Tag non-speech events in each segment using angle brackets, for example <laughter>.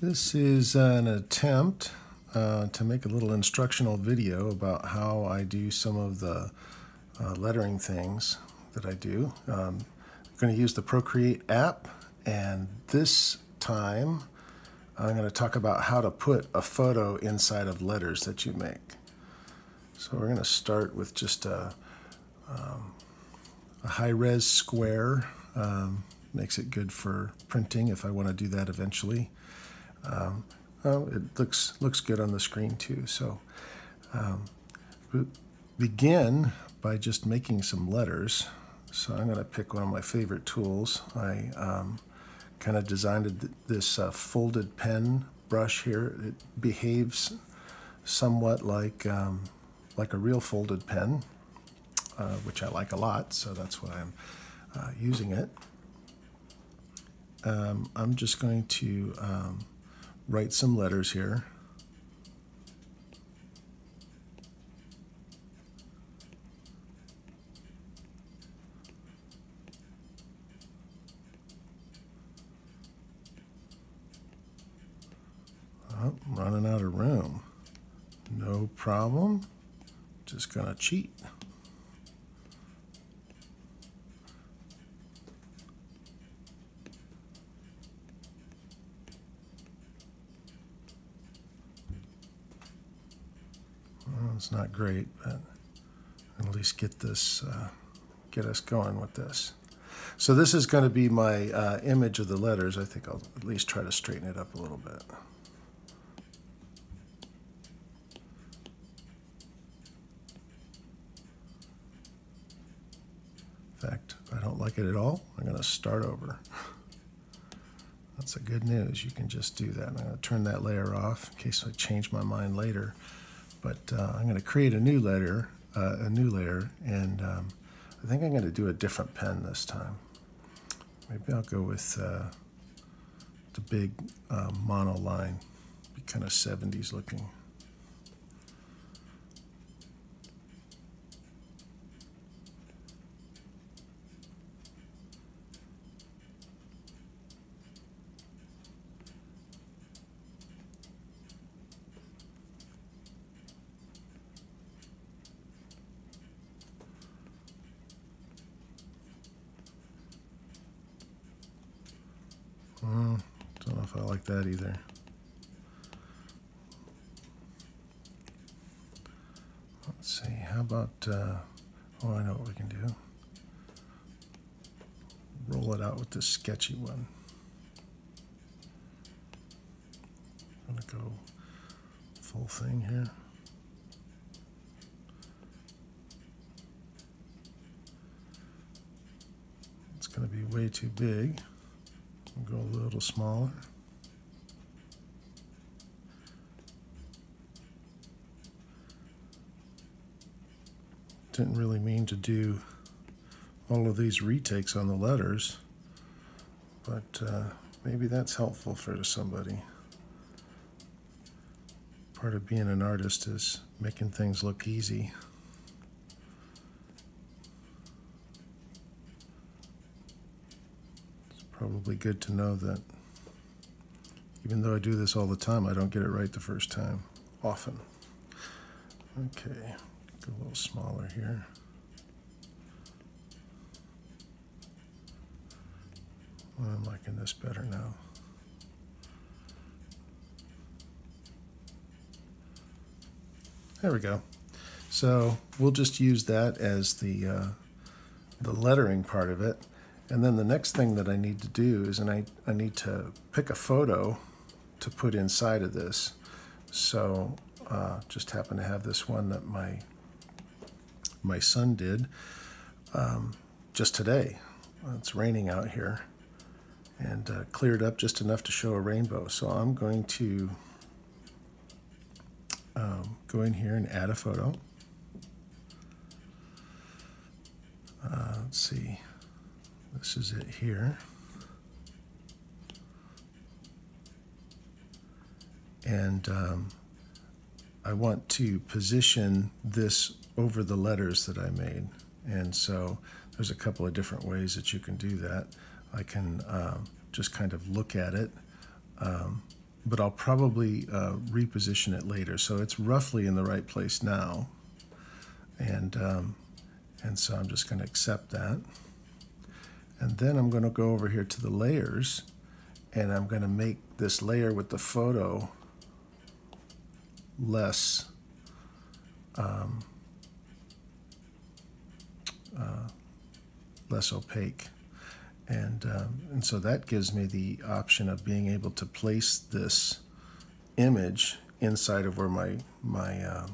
This is an attempt uh, to make a little instructional video about how I do some of the uh, lettering things that I do. Um, I'm going to use the Procreate app and this time I'm going to talk about how to put a photo inside of letters that you make. So we're going to start with just a, um, a high-res square. Um, makes it good for printing if I want to do that eventually. Um, well, it looks looks good on the screen too. So um, begin by just making some letters. So I'm going to pick one of my favorite tools. I um, kind of designed this uh, folded pen brush here. It behaves somewhat like um, like a real folded pen, uh, which I like a lot. So that's why I'm uh, using it. Um, I'm just going to um, write some letters here. Oh, running out of room. No problem. Just gonna cheat. It's not great, but at least get this, uh, get us going with this. So this is going to be my uh, image of the letters. I think I'll at least try to straighten it up a little bit. In fact, I don't like it at all, I'm going to start over. <laughs> That's a good news. You can just do that. I'm going to turn that layer off in case I change my mind later. But uh, I'm going to create a new layer, uh, a new layer, and um, I think I'm going to do a different pen this time. Maybe I'll go with uh, the big uh, mono line, be kind of 70s looking. don't know if I like that either. Let's see, how about, uh, oh, I know what we can do. Roll it out with this sketchy one. I'm gonna go full thing here. It's gonna be way too big. Go a little smaller. Didn't really mean to do all of these retakes on the letters, but uh, maybe that's helpful for somebody. Part of being an artist is making things look easy. It's probably good to know that even though I do this all the time, I don't get it right the first time, often. Okay, a little smaller here. I'm liking this better now. There we go. So we'll just use that as the, uh, the lettering part of it. And then the next thing that I need to do is and I, I need to pick a photo to put inside of this. So uh, just happen to have this one that my my son did um, just today. It's raining out here and uh, cleared up just enough to show a rainbow. So I'm going to um, go in here and add a photo. Uh, let's see. This is it here. And um, I want to position this over the letters that I made. And so there's a couple of different ways that you can do that. I can um, just kind of look at it um, but I'll probably uh, reposition it later. So it's roughly in the right place now. And, um, and so I'm just going to accept that. And then I'm going to go over here to the layers and I'm going to make this layer with the photo less um, uh, less opaque. And, um, and so that gives me the option of being able to place this image inside of where my, my uh,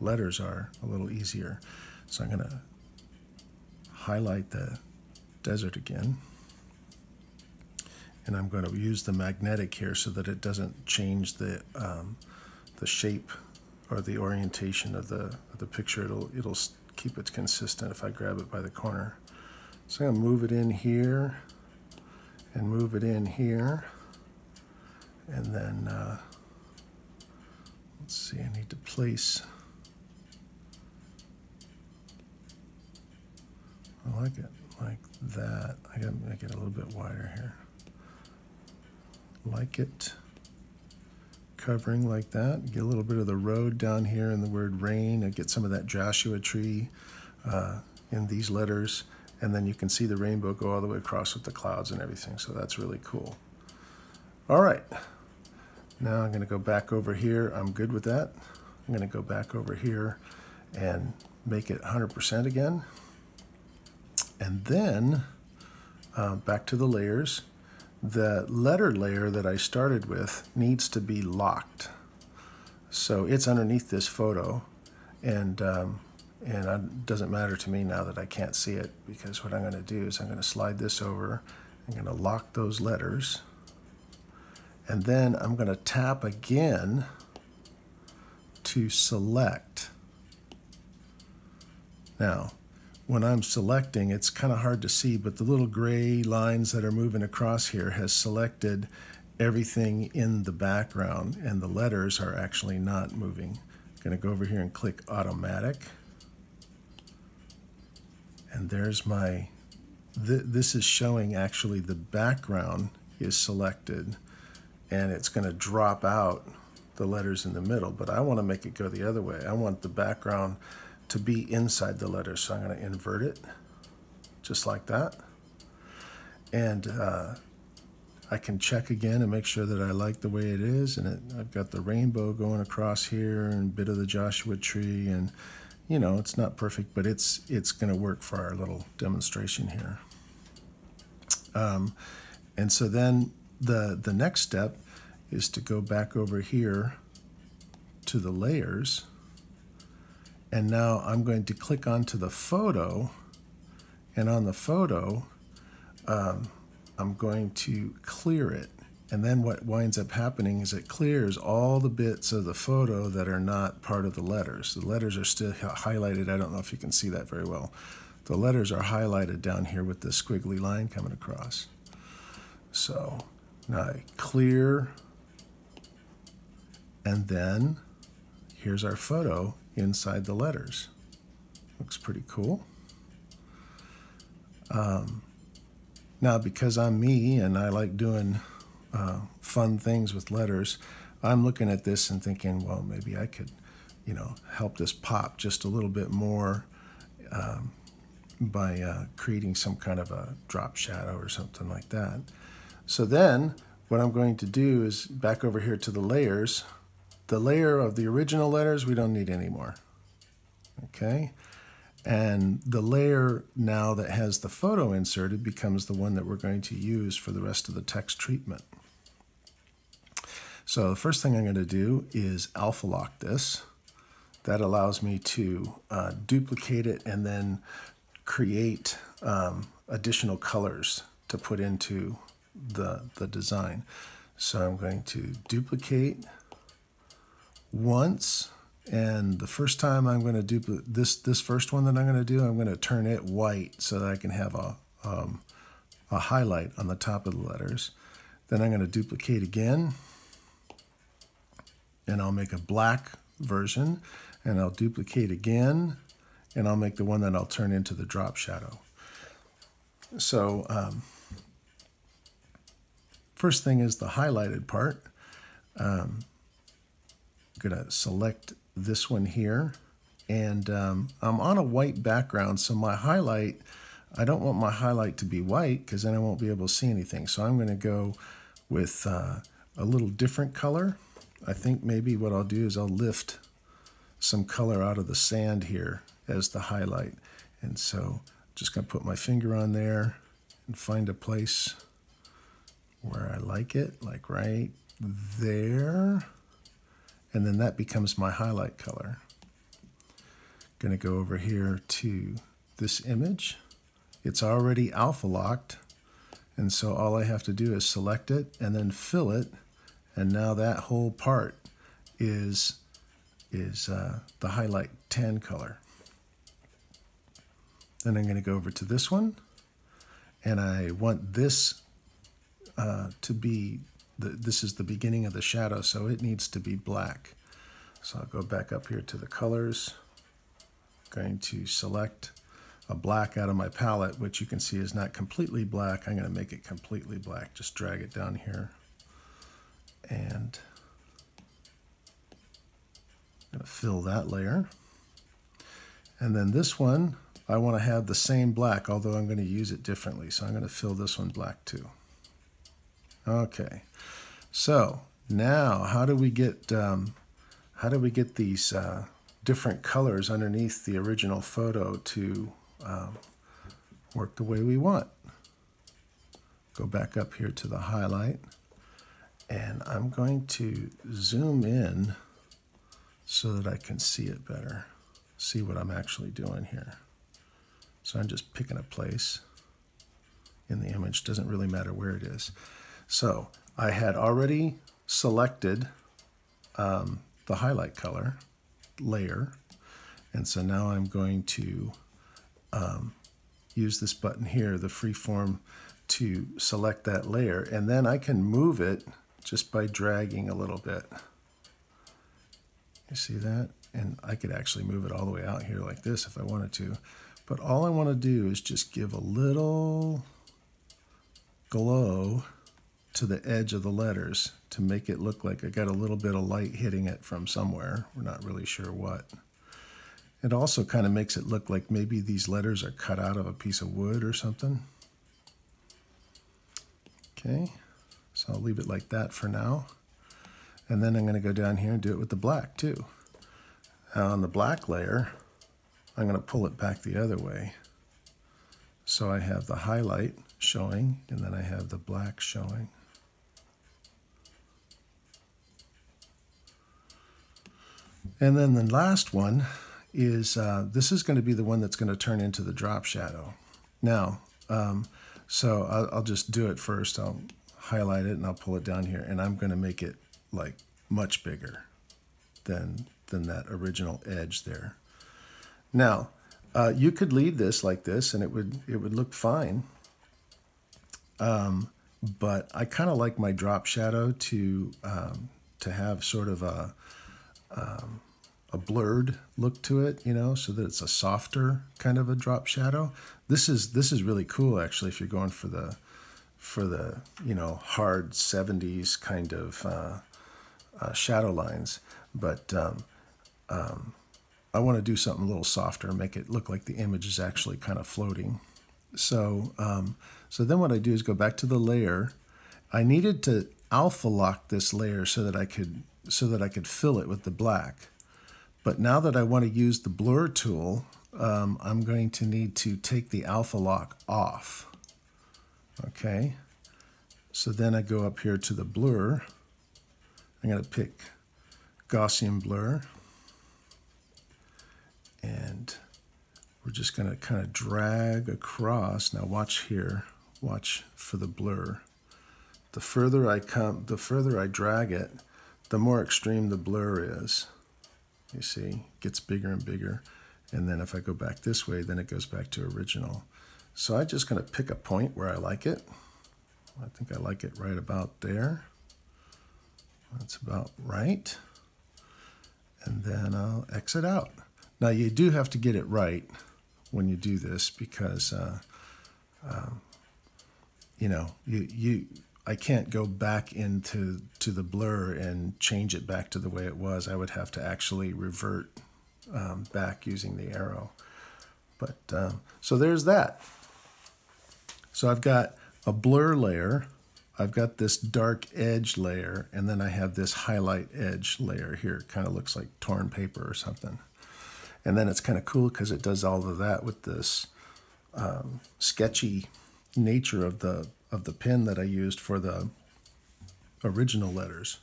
letters are a little easier. So I'm going to highlight the desert again. And I'm going to use the magnetic here so that it doesn't change the, um, the shape or the orientation of the, of the picture. It'll, it'll keep it consistent if I grab it by the corner. So I'm going to move it in here and move it in here. And then, uh, let's see, I need to place. I like it like that. I got to make it a little bit wider here. Like it. Covering like that. Get a little bit of the road down here in the word rain. Get some of that Joshua tree uh, in these letters and then you can see the rainbow go all the way across with the clouds and everything. So that's really cool. All right. Now I'm going to go back over here. I'm good with that. I'm going to go back over here and make it 100% again. And then uh, back to the layers. The letter layer that I started with needs to be locked. So it's underneath this photo. And um, and it doesn't matter to me now that I can't see it because what I'm going to do is I'm going to slide this over. I'm going to lock those letters. And then I'm going to tap again to select. Now, when I'm selecting, it's kind of hard to see, but the little gray lines that are moving across here has selected everything in the background, and the letters are actually not moving. I'm going to go over here and click Automatic and there's my, th this is showing actually the background is selected and it's going to drop out the letters in the middle, but I want to make it go the other way. I want the background to be inside the letter. so I'm going to invert it just like that. And uh, I can check again and make sure that I like the way it is. And it, I've got the rainbow going across here and a bit of the Joshua tree and you know, it's not perfect, but it's it's going to work for our little demonstration here. Um, and so then the the next step is to go back over here to the layers. And now I'm going to click onto the photo. And on the photo, um, I'm going to clear it. And then what winds up happening is it clears all the bits of the photo that are not part of the letters. The letters are still highlighted. I don't know if you can see that very well. The letters are highlighted down here with the squiggly line coming across. So now I clear, and then here's our photo inside the letters. Looks pretty cool. Um, now, because I'm me and I like doing uh, fun things with letters, I'm looking at this and thinking, well, maybe I could, you know, help this pop just a little bit more um, by uh, creating some kind of a drop shadow or something like that. So then what I'm going to do is back over here to the layers. The layer of the original letters we don't need anymore. Okay. And the layer now that has the photo inserted becomes the one that we're going to use for the rest of the text treatment. So the first thing I'm going to do is alpha lock this. That allows me to uh, duplicate it and then create um, additional colors to put into the, the design. So I'm going to duplicate once and the first time I'm going to do this this first one that I'm going to do I'm going to turn it white so that I can have a, um, a highlight on the top of the letters then I'm going to duplicate again and I'll make a black version and I'll duplicate again and I'll make the one that I'll turn into the drop shadow. So um, first thing is the highlighted part. um, I'm going to select this one here. And um, I'm on a white background, so my highlight, I don't want my highlight to be white because then I won't be able to see anything. So I'm going to go with uh, a little different color. I think maybe what I'll do is I'll lift some color out of the sand here as the highlight. And so just going to put my finger on there and find a place where I like it, like right there. And then that becomes my highlight color. Going to go over here to this image. It's already alpha locked. And so all I have to do is select it and then fill it. And now that whole part is, is uh, the highlight tan color. Then I'm going to go over to this one. And I want this uh, to be, the, this is the beginning of the shadow, so it needs to be black. So I'll go back up here to the colors. going to select a black out of my palette, which you can see is not completely black. I'm going to make it completely black. Just drag it down here. And I'm going to fill that layer. And then this one, I want to have the same black, although I'm going to use it differently. So I'm going to fill this one black too. Okay, so now how do we get um, how do we get these uh, different colors underneath the original photo to um, work the way we want? Go back up here to the highlight, and I'm going to zoom in so that I can see it better, see what I'm actually doing here. So I'm just picking a place in the image, doesn't really matter where it is. So I had already selected um, the highlight color layer. And so now I'm going to um, use this button here, the freeform, to select that layer. And then I can move it just by dragging a little bit. You see that? And I could actually move it all the way out here like this if I wanted to. But all I want to do is just give a little glow to the edge of the letters to make it look like I got a little bit of light hitting it from somewhere. We're not really sure what. It also kind of makes it look like maybe these letters are cut out of a piece of wood or something. Okay, so I'll leave it like that for now. And then I'm going to go down here and do it with the black too. On the black layer, I'm going to pull it back the other way. So I have the highlight showing, and then I have the black showing. And then the last one is, uh, this is going to be the one that's going to turn into the drop shadow. Now, um, so I'll, I'll, just do it first. I'll highlight it and I'll pull it down here and I'm going to make it like much bigger than, than that original edge there. Now, uh, you could leave this like this and it would, it would look fine. Um, but I kind of like my drop shadow to, um, to have sort of a, um, a blurred look to it, you know, so that it's a softer kind of a drop shadow. This is this is really cool actually if you're going for the for the you know hard 70s kind of uh, uh, shadow lines, but um, um, I want to do something a little softer, make it look like the image is actually kind of floating. So um, so then what I do is go back to the layer. I needed to alpha lock this layer so that I could so that I could fill it with the black. But now that I want to use the blur tool, um, I'm going to need to take the alpha lock off. Okay, so then I go up here to the blur. I'm going to pick Gaussian blur. And we're just going to kind of drag across. Now watch here, watch for the blur. The further I come, the further I drag it, the more extreme the blur is. You see, gets bigger and bigger. And then if I go back this way, then it goes back to original. So I'm just going to pick a point where I like it. I think I like it right about there. That's about right. And then I'll exit out. Now you do have to get it right when you do this because, uh, um, you know, you, you I can't go back into to the blur and change it back to the way it was. I would have to actually revert um, back using the arrow. But um, so there's that. So I've got a blur layer, I've got this dark edge layer, and then I have this highlight edge layer here. It kind of looks like torn paper or something. And then it's kind of cool because it does all of that with this um, sketchy nature of the of the pen that I used for the original letters.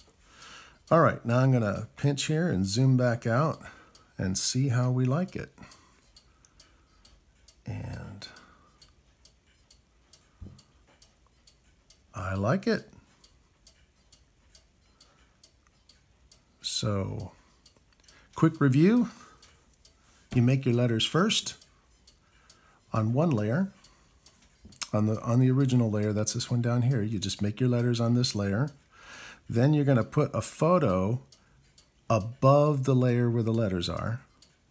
All right, now I'm going to pinch here and zoom back out and see how we like it. And I like it. So, quick review. You make your letters first on one layer. On the, on the original layer, that's this one down here, you just make your letters on this layer. Then you're going to put a photo above the layer where the letters are.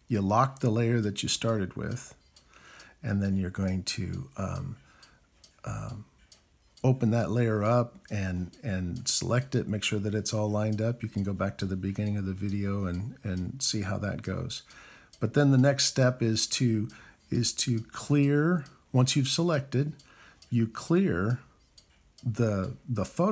You lock the layer that you started with, and then you're going to um, um, open that layer up and and select it, make sure that it's all lined up. You can go back to the beginning of the video and, and see how that goes. But then the next step is to is to clear, once you've selected, you clear the the photo